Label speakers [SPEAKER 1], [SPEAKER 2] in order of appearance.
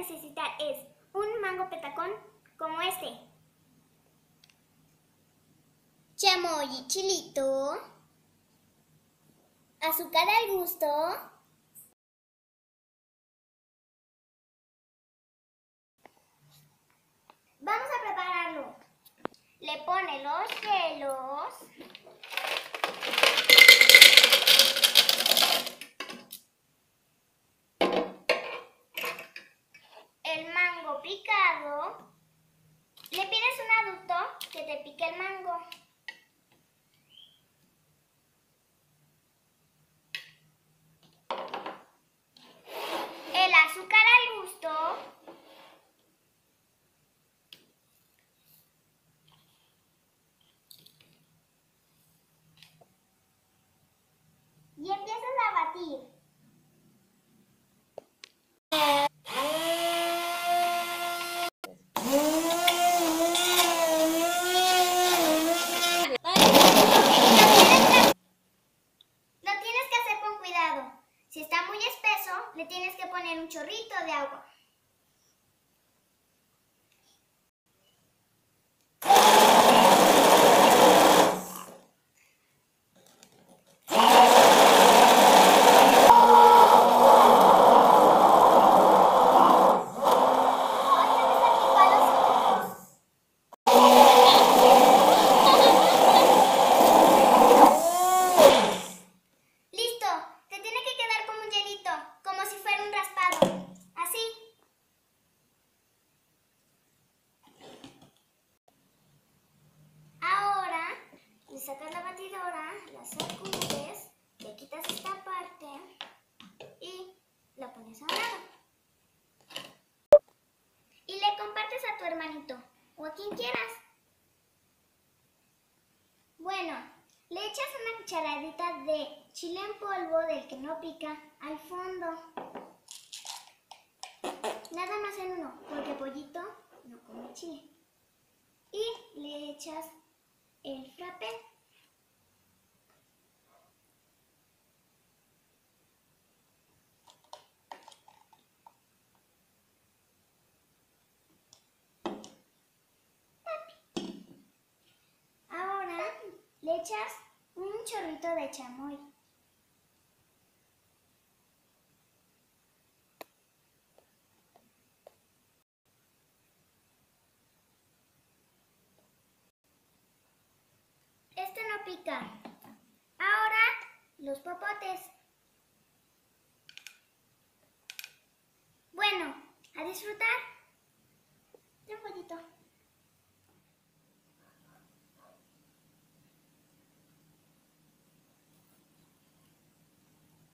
[SPEAKER 1] necesitar es un mango petacón como este, chamoy y chilito, azúcar al gusto, Vamos a prepararlo. Le pone los hielos. El mango picado. Le pides a un adulto que te pique el mango. El azúcar al gusto. Y empiezas a batir. Lo tienes que hacer con cuidado. Si está muy espeso, le tienes que poner un chorrito de agua. Ay, se me salpican los ojos. Listo, te tiene que quedar como un hielito, como si fuera un raspado. Así. Ahora le sacas la batidora, la sacudes, le quitas esta parte y la pones a un lado. Y le compartes a tu hermanito o a quien quieras. Bueno, le echas una cucharadita de chile en polvo del que no pica al fondo. Nada más en uno, porque pollito no come chile. Y le echas el frappé. Ahora le echas un chorrito de chamoy. Este no pica. Ahora los popotes. Bueno, a disfrutar. Un poquito.